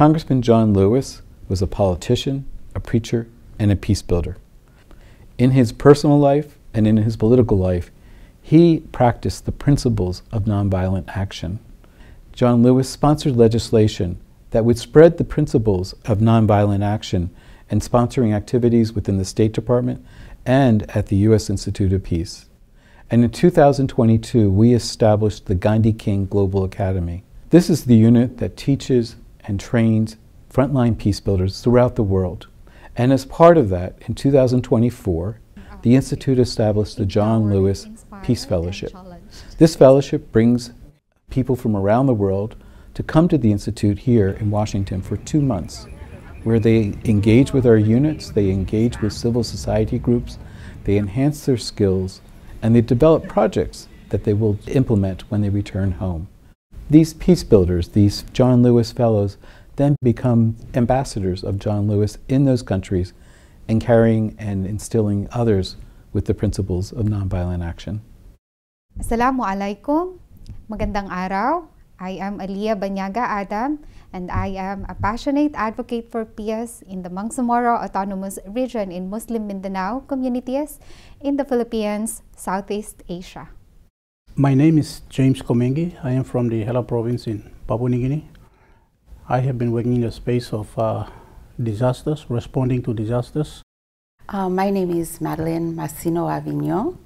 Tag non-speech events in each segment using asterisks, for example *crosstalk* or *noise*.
Congressman John Lewis was a politician, a preacher, and a peace builder. In his personal life and in his political life, he practiced the principles of nonviolent action. John Lewis sponsored legislation that would spread the principles of nonviolent action and sponsoring activities within the State Department and at the U.S. Institute of Peace. And in 2022, we established the Gandhi King Global Academy. This is the unit that teaches and trains frontline peace builders throughout the world. And as part of that, in 2024, the Institute established the John Lewis Peace Fellowship. This fellowship brings people from around the world to come to the Institute here in Washington for two months, where they engage with our units, they engage with civil society groups, they enhance their skills, and they develop projects that they will implement when they return home. These peace builders, these John Lewis Fellows, then become ambassadors of John Lewis in those countries and carrying and instilling others with the principles of nonviolent action. Assalamu alaikum. Magandang araw. I am Aliyah Banyaga Adam and I am a passionate advocate for peace in the Bangsamoro Autonomous Region in Muslim Mindanao communities in the Philippines, Southeast Asia. My name is James Komengi. I am from the Hela province in Papua New Guinea. I have been working in the space of uh, disasters, responding to disasters. Uh, my name is Madeline Massino Avignon.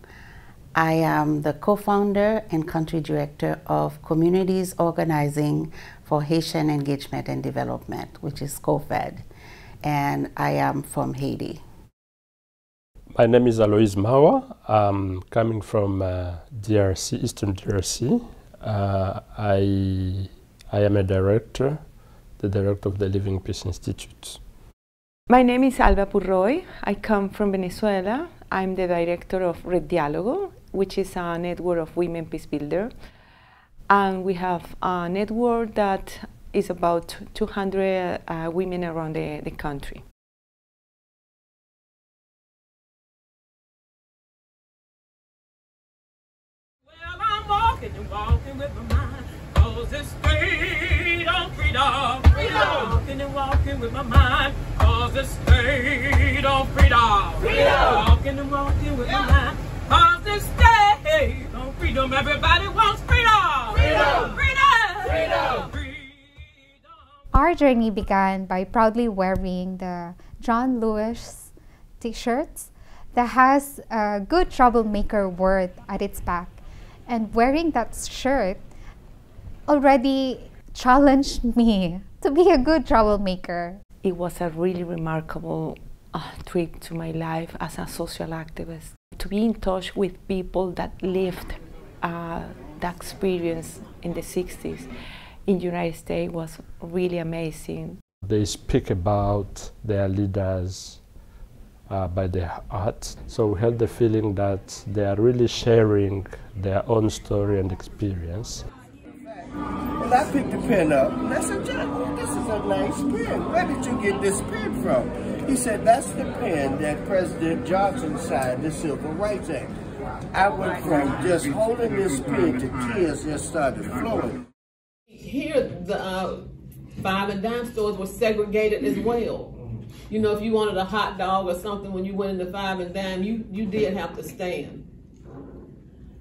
I am the co-founder and country director of Communities Organizing for Haitian Engagement and Development, which is COFED, and I am from Haiti. My name is Alois Mawa. I'm coming from uh, DRC, Eastern DRC. Uh, I, I am a director, the director of the Living Peace Institute. My name is Alba Purroy. I come from Venezuela. I'm the director of Red Diálogo, which is a network of women peace builders. And we have a network that is about 200 uh, women around the, the country. Walking and walking with my mind. Cause it's straight on freedom. Freedom. Walking and walking with my mind. Cause it's straight on freedom. Freedom. Walking and walking with my mind. Cause it's straight on freedom. Everybody wants freedom. Freedom. Freedom. Freedom. freedom. Our journey began by proudly wearing the John Lewis t-shirts that has a good troublemaker word at its back and wearing that shirt already challenged *laughs* me to be a good troublemaker. It was a really remarkable uh, trip to my life as a social activist. To be in touch with people that lived uh, that experience in the 60s in the United States was really amazing. They speak about their leaders uh, by their art. So we had the feeling that they are really sharing their own story and experience. And I picked the pen up and I said, John, this is a nice pen. Where did you get this pen from? He said, that's the pen that President Johnson signed the Civil Rights Act. I went from just holding this pen to tears just started flowing. Here, the uh, five and dime stores were segregated as well. You know, if you wanted a hot dog or something when you went into five and dime, you, you did have to stand.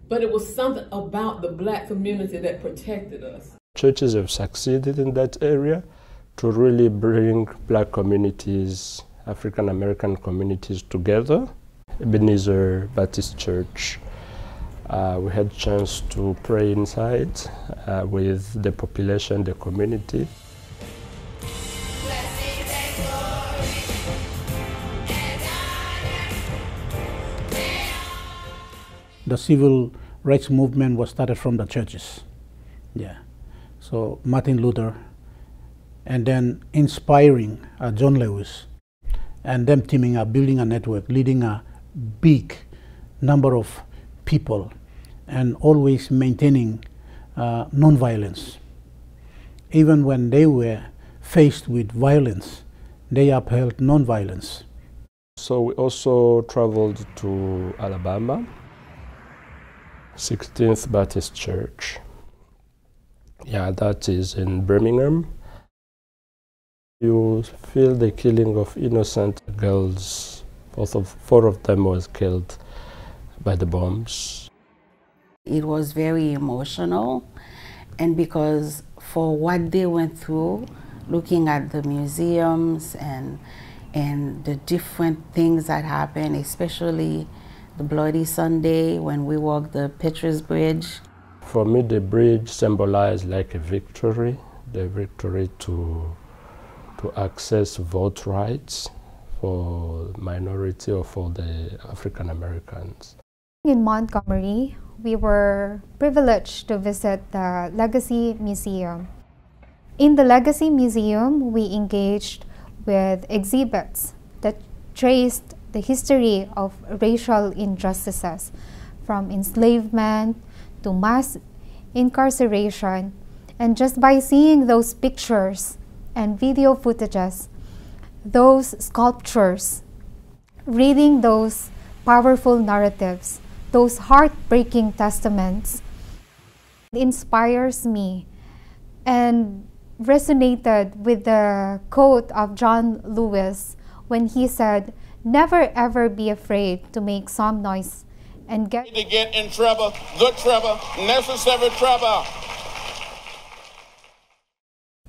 But it was something about the black community that protected us. Churches have succeeded in that area to really bring black communities, African American communities together. Ebenezer Baptist Church, uh, we had chance to pray inside uh, with the population, the community. The civil rights movement was started from the churches. Yeah. So Martin Luther, and then inspiring uh, John Lewis, and them teaming up, building a network, leading a big number of people, and always maintaining uh, nonviolence. Even when they were faced with violence, they upheld nonviolence. So we also traveled to Alabama 16th Baptist Church. Yeah, that is in Birmingham. You feel the killing of innocent girls. Both of four of them was killed by the bombs. It was very emotional, and because for what they went through, looking at the museums and and the different things that happened, especially the Bloody Sunday when we walked the Pettus Bridge. For me, the bridge symbolized like a victory, the victory to to access vote rights for minority or for the African Americans. In Montgomery, we were privileged to visit the Legacy Museum. In the Legacy Museum, we engaged with exhibits that traced the history of racial injustices from enslavement to mass incarceration. And just by seeing those pictures and video footages, those sculptures, reading those powerful narratives, those heartbreaking testaments, inspires me and resonated with the quote of John Lewis when he said, Never ever be afraid to make some noise and get to get in trouble, good trouble, necessary trouble.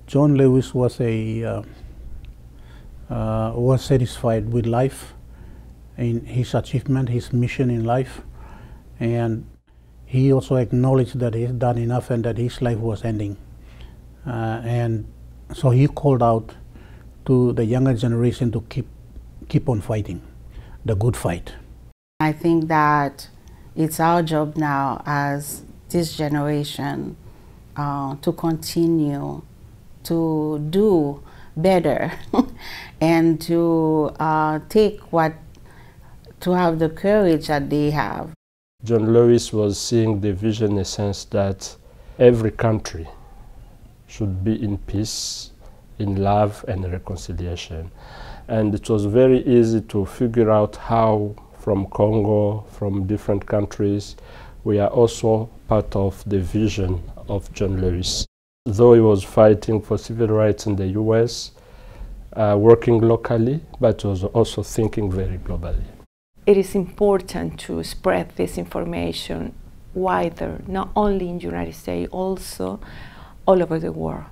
John Lewis was a uh, uh, was satisfied with life, in his achievement, his mission in life, and he also acknowledged that he had done enough and that his life was ending, uh, and so he called out to the younger generation to keep keep on fighting the good fight. I think that it's our job now as this generation uh, to continue to do better *laughs* and to uh, take what, to have the courage that they have. John Lewis was seeing the vision in a sense that every country should be in peace, in love and reconciliation. And it was very easy to figure out how from Congo, from different countries, we are also part of the vision of John Lewis. Though he was fighting for civil rights in the US, uh, working locally, but was also thinking very globally. It is important to spread this information wider, not only in the United States, also all over the world.